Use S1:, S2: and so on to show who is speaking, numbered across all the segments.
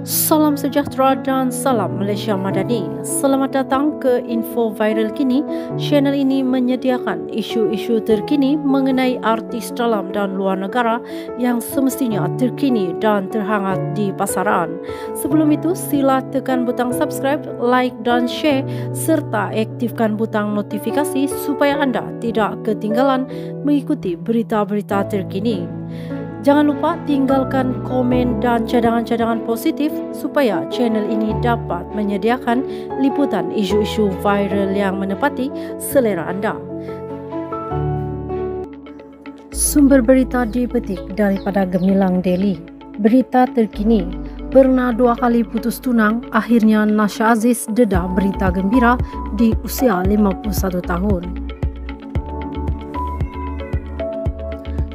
S1: Salam sejahtera dan salam Malaysia Madani. Selamat datang ke Info Viral Kini. Channel ini menyediakan isu-isu terkini mengenai artis dalam dan luar negara yang semestinya terkini dan terhangat di pasaran. Sebelum itu, sila tekan butang subscribe, like dan share serta aktifkan butang notifikasi supaya anda tidak ketinggalan mengikuti berita-berita terkini. Jangan lupa tinggalkan komen dan cadangan-cadangan positif supaya channel ini dapat menyediakan liputan isu-isu viral yang menepati selera anda. Sumber berita dipetik daripada Gemilang Daily. Berita terkini, pernah dua kali putus tunang, akhirnya Nasha Aziz dedah berita gembira di usia 51 tahun.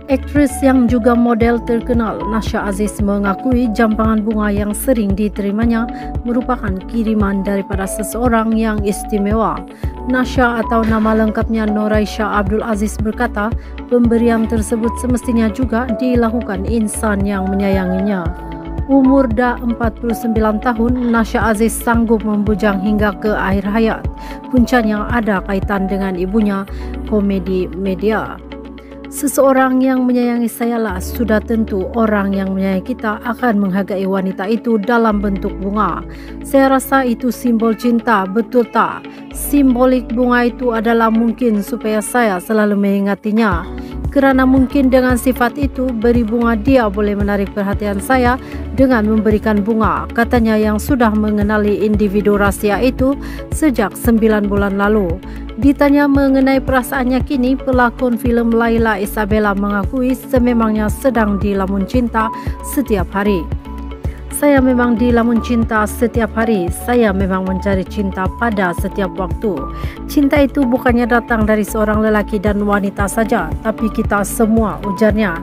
S1: Aktris yang juga model terkenal Nasha Aziz mengakui jampangan bunga yang sering diterimanya merupakan kiriman daripada seseorang yang istimewa. Nasha atau nama lengkapnya Noraisha Abdul Aziz berkata, pemberian tersebut semestinya juga dilakukan insan yang menyayanginya. Umur dah 49 tahun, Nasha Aziz sanggup membujang hingga ke akhir hayat. Puncanya ada kaitan dengan ibunya, komedi media. Seseorang yang menyayangi saya lah sudah tentu orang yang menyayangi kita akan menghargai wanita itu dalam bentuk bunga. Saya rasa itu simbol cinta, betul tak? Simbolik bunga itu adalah mungkin supaya saya selalu mengingatinya kerana mungkin dengan sifat itu beri bunga dia boleh menarik perhatian saya dengan memberikan bunga katanya yang sudah mengenali individu rahsia itu sejak 9 bulan lalu. Ditanya mengenai perasaannya kini pelakon filem Laila Isabella mengakui sememangnya sedang dilamun cinta setiap hari saya memang dilamun cinta setiap hari. Saya memang mencari cinta pada setiap waktu. Cinta itu bukannya datang dari seorang lelaki dan wanita saja, tapi kita semua, ujarnya.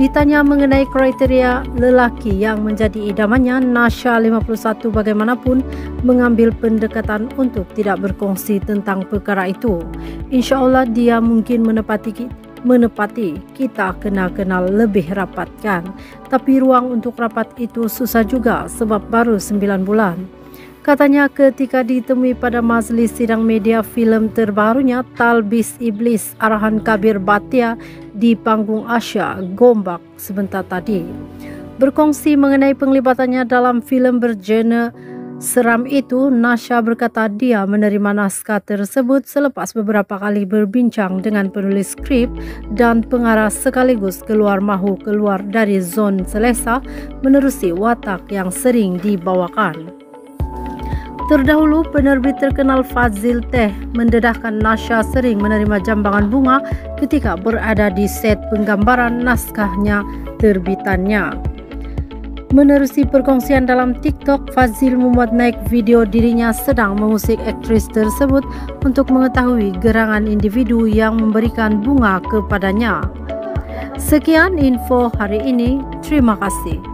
S1: Ditanya mengenai kriteria lelaki yang menjadi idamannya, Nasha 51 bagaimanapun mengambil pendekatan untuk tidak berkongsi tentang perkara itu. Insya Allah dia mungkin menepati menepati kita kena kenal lebih rapat kan? Tapi ruang untuk rapat itu susah juga sebab baru 9 bulan. Katanya ketika ditemui pada majlis sidang media filem terbarunya Talbis Iblis arahan Kabir Batia di panggung Asia Gombak sebentar tadi. Berkongsi mengenai penglibatannya dalam filem bergenre Seram itu, Nasha berkata dia menerima naskah tersebut selepas beberapa kali berbincang dengan penulis skrip dan pengarah sekaligus keluar mahu keluar dari zon selesa menerusi watak yang sering dibawakan. Terdahulu, penerbit terkenal Fazil Teh mendedahkan Nasha sering menerima jambangan bunga ketika berada di set penggambaran naskahnya terbitannya. Menerusi perkongsian dalam TikTok, Fazil memuat naik video dirinya sedang mengusik aktris tersebut untuk mengetahui gerangan individu yang memberikan bunga kepadanya. Sekian info hari ini. Terima kasih.